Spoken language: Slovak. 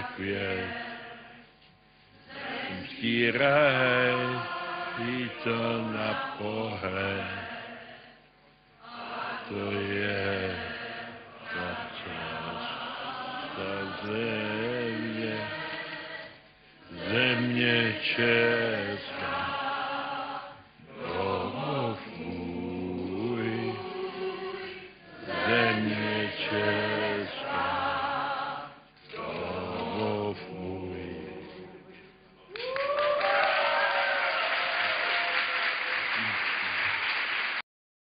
viera květ. Stíraj i to na pohled, to je ta cesta země, země čer.